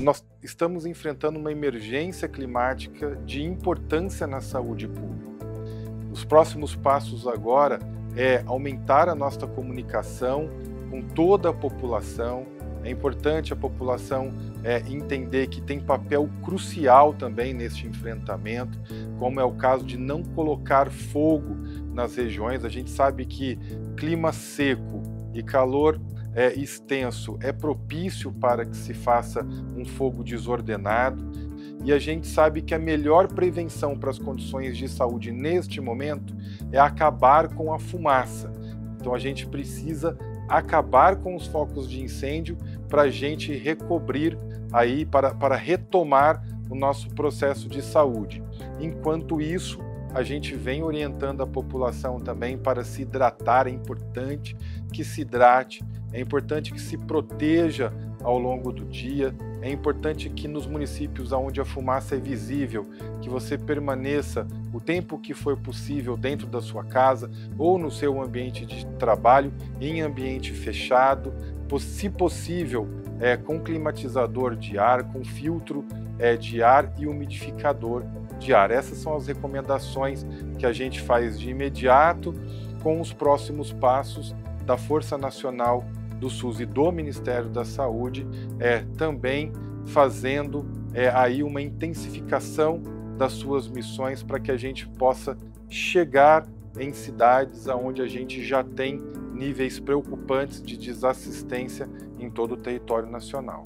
nós estamos enfrentando uma emergência climática de importância na saúde pública. Os próximos passos agora é aumentar a nossa comunicação com toda a população. É importante a população é, entender que tem papel crucial também neste enfrentamento, como é o caso de não colocar fogo nas regiões. A gente sabe que clima seco e calor é, extenso é propício para que se faça um fogo desordenado. E a gente sabe que a melhor prevenção para as condições de saúde neste momento é acabar com a fumaça. Então a gente precisa acabar com os focos de incêndio para a gente recobrir aí, para, para retomar o nosso processo de saúde. Enquanto isso, a gente vem orientando a população também para se hidratar, é importante que se hidrate, é importante que se proteja ao longo do dia, é importante que nos municípios onde a fumaça é visível, que você permaneça o tempo que for possível dentro da sua casa ou no seu ambiente de trabalho, em ambiente fechado, se possível, é, com climatizador de ar, com filtro é, de ar e umidificador de ar. Essas são as recomendações que a gente faz de imediato com os próximos passos da Força Nacional do SUS e do Ministério da Saúde, é, também fazendo é, aí uma intensificação das suas missões para que a gente possa chegar em cidades onde a gente já tem níveis preocupantes de desassistência em todo o território nacional.